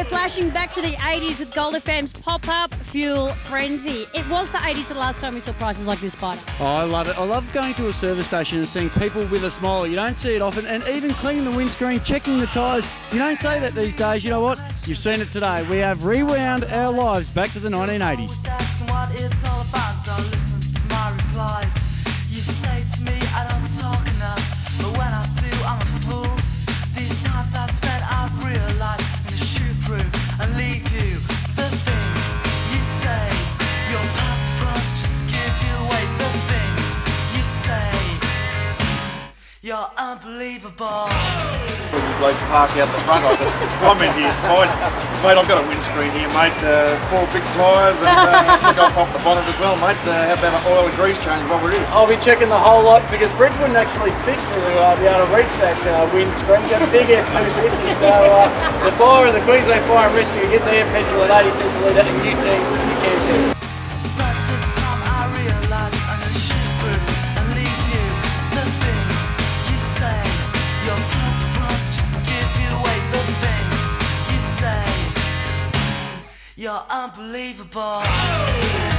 we're flashing back to the 80s with Gold FM's pop up fuel frenzy. It was the 80s the last time we saw prices like this, Spider. Oh, I love it. I love going to a service station and seeing people with a smile. You don't see it often, and even cleaning the windscreen, checking the tyres. You don't say that these days. You know what? You've seen it today. We have rewound our lives back to the 1980s. You're unbelievable. bloke to park out the front. I thought, I'm in here, spite. Mate, I've got a windscreen here, mate. Uh, four big tyres, and uh, I think I'll pop the bonnet as well, mate. Uh, how about an oil and grease change while we're here? I'll be checking the whole lot because Bridge wouldn't actually fit to uh, be able to reach that uh, windscreen. Got a big F250, so uh, the fire and the Queensland Fire and Rescue get there, petrol at 80 cents a litre, and you too, you can too. You're unbelievable.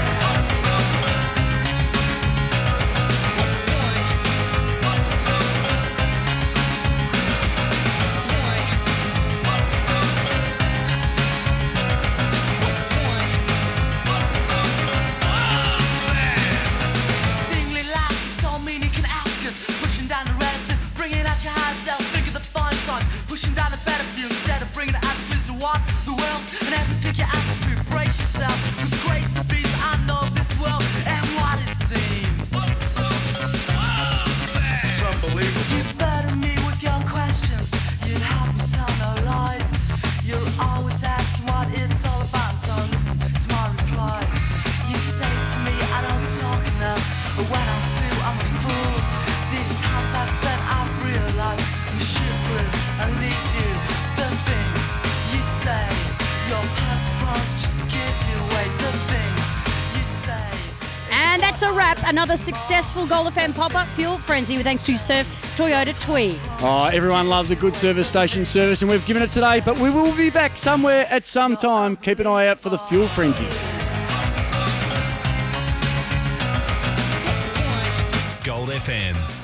And that's a wrap. Another successful Gold FM pop up fuel frenzy with thanks to Surf Toyota Twee. Oh, everyone loves a good service station service, and we've given it today, but we will be back somewhere at some time. Keep an eye out for the fuel frenzy. FM